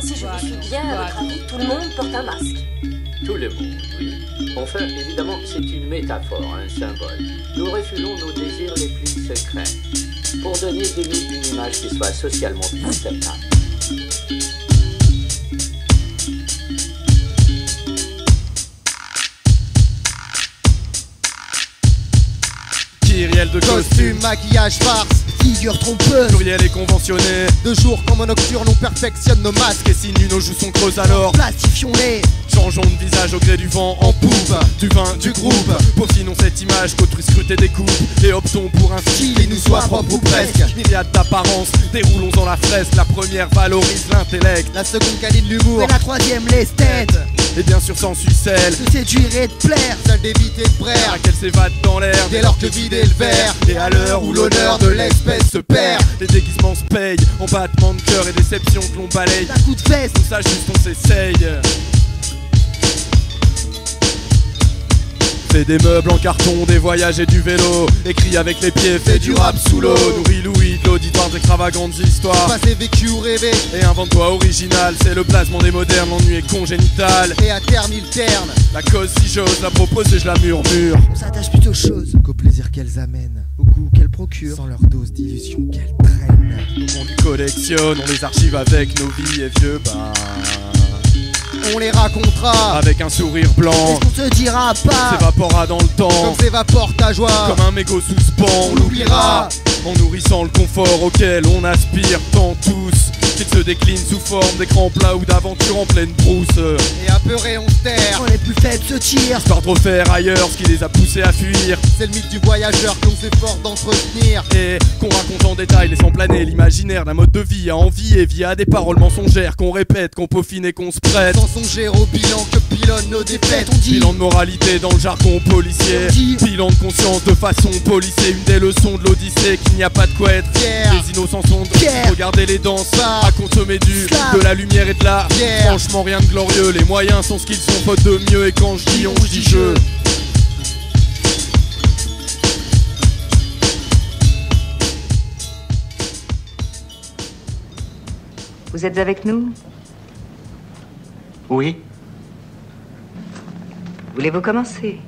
Si je vous suis bien, à votre avis, tout le monde porte un masque. Tout le monde, oui. Enfin, évidemment, c'est une métaphore, un symbole. Nous refusons nos désirs les plus secrets pour donner des une image qui soit socialement acceptable. Kyriel de costume, Costume, maquillage, farce, figure trompeuse. pluriel et conventionné. De jour comme en nocturne, on perfectionne nos masques. Et si nu nos joues sont creuses alors Plastifions-les. Changeons de visage au gré du vent en poupe Du vin, du groupe Peaufinons cette image qu'autrui scrute et découpe Et optons pour un style qui nous soit propre ou presque Myriade d'apparence, déroulons dans la fresque La première valorise l'intellect La seconde câline l'humour. Mais la troisième l'esthète Et bien sûr sans sucelle De séduire et de plaire Celle d'éviter de brère. à qu'elle s'évade dans l'air Dès lors que vide est le verre. Et à l'heure où l'honneur de l'espèce se perd Les déguisements se payent En battements de cœur et déception que l'on balaye D'un coup de fesse Tout ça juste on s'essaye Fais des meubles en carton, des voyages et du vélo Écrit avec les pieds, fais du rap sous l'eau Nourris Louis de l'auditoire d'extravagantes histoires Passé, vécu ou rêvé. Et invente-toi original, c'est le placement des modernes, l'ennui est congénital Et à terme, il terne. La cause si j'ose, la propose et je la murmure On s'attache plutôt aux choses Qu'au plaisir qu'elles amènent. Au goût qu'elles procurent Sans leur dose d'illusion qu'elles traînent. Donc on les collectionne, on les archive avec nos vies et vieux bah On les racontera. Avec un sourire blanc, Est-ce qu'on se dira pas. S'évapora dans le temps. Comme s'évapore ta joie. Comme un mégot suspens, on l'oubliera. En nourrissant le confort auquel on aspire tant tous. Qu'il se décline sous forme d'écran plat ou d'aventure en pleine brousse. Et apeuré, on se terre. Plus faibles se tirent Histoire de refaire ailleurs ce qui les a poussés à fuir C'est le mythe du voyageur que l'on s'efforce d'entretenir. Et qu'on raconte en détail, laissant planer l'imaginaire d'un mode de vie à envie et via des paroles mensongères qu'on répète, qu'on peaufine et qu'on se prête Sans songer au bilan que pilonnent nos défaites. On dit Bilan de moralité dans le jargon policier On dit- Bilan de conscience de façon policier Une des leçons de l'odyssée qu'il n'y a pas de quoi être Fier. Les innocents sont de Fier. Regardez les danses Bah. à consommer du Slap. De la lumière et de l'art Fier. Franchement rien de glorieux Les moyens sont ce qu'ils sont faute de mieux Et quand je dis on je dis je. Vous êtes avec nous? Oui, Voulez-vous commencer?